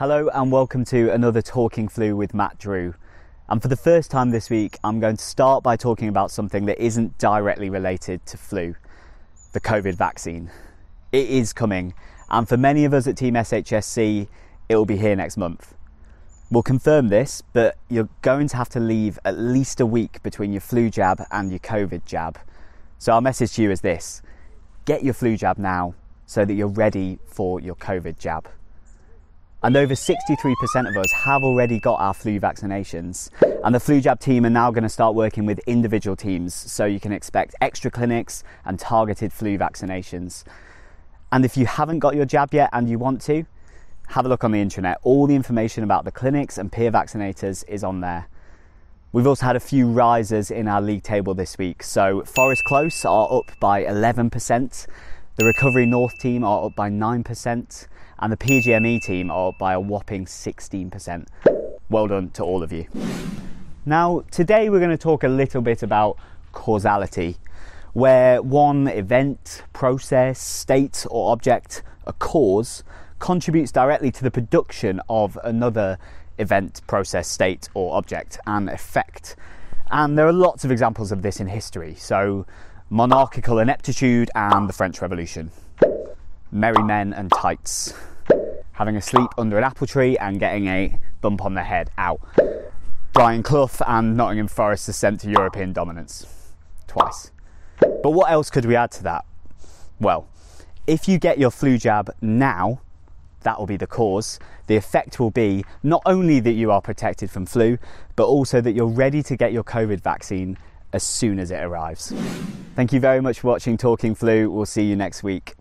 Hello and welcome to another Talking Flu with Mat Drew. And for the first time this week, I'm going to start by talking about something that isn't directly related to flu the COVID vaccine. It is coming, and for many of us at Team SHSC, it will be here next month. We'll confirm this, but you're going to have to leave at least a week between your flu jab and your COVID jab. So, our message to you is this get your flu jab now so that you're ready for your COVID jab. And over 63% of us have already got our flu vaccinations. And the flu jab team are now going to start working with individual teams, so you can expect extra clinics and targeted flu vaccinations. And if you haven't got your jab yet and you want to, have a look on the internet. All the information about the clinics and peer vaccinators is on there. We've also had a few risers in our league table this week. So Forest Close are up by 11%, the Recovery North team are up by 9%, and the PGME team are up by a whopping 16%. Well done to all of you. Now, today we're going to talk a little bit about causality, where one event, process, state, or object, a cause, contributes directly to the production of another event, process, state, or object, an effect. And there are lots of examples of this in history. So, monarchical ineptitude and the French Revolution, merry men and tights, having a sleep under an apple tree and getting a bump on the head, out. Brian Clough and Nottingham Forest's ascent to European dominance, twice. But what else could we add to that? Well, if you get your flu jab now, that will be the cause. The effect will be not only that you are protected from flu, but also that you're ready to get your COVID vaccine as soon as it arrives. Thank you very much for watching Talking Flu. We'll see you next week.